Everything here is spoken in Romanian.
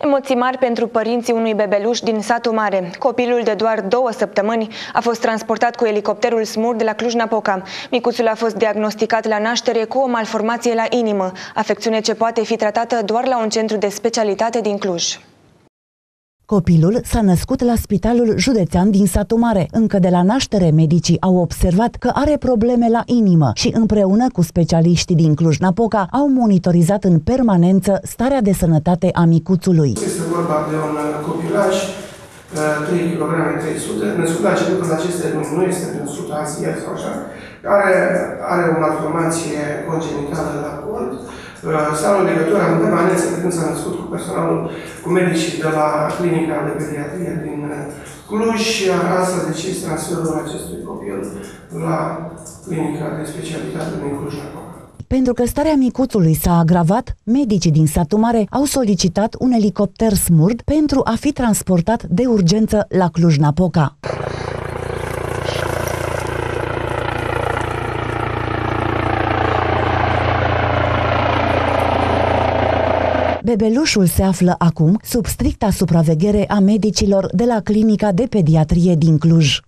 Emoții mari pentru părinții unui bebeluș din satul mare. Copilul de doar două săptămâni a fost transportat cu elicopterul SMUR de la Cluj-Napoca. Micuțul a fost diagnosticat la naștere cu o malformație la inimă, afecțiune ce poate fi tratată doar la un centru de specialitate din Cluj. Copilul s-a născut la spitalul județean din satul mare. Încă de la naștere, medicii au observat că are probleme la inimă și împreună cu specialiștii din Cluj-Napoca au monitorizat în permanență starea de sănătate a micuțului. Este vorba de un copilaj 3 kg 300, născut la începutul acestei luni, nu este născut azi, ieri sau așa, care are o malformație congenitală la cort, s-a luat legătura în permanență de când s-a născut cu personalul, cu medicii de la clinica de pediatrie din Cluj și asta a decis transferul acestui copil la clinica de specialitate din Cluj-Napoca. Pentru că starea micuțului s-a agravat, medicii din satul mare au solicitat un elicopter smurd pentru a fi transportat de urgență la Cluj-Napoca. Bebelușul se află acum sub stricta supraveghere a medicilor de la clinica de pediatrie din Cluj.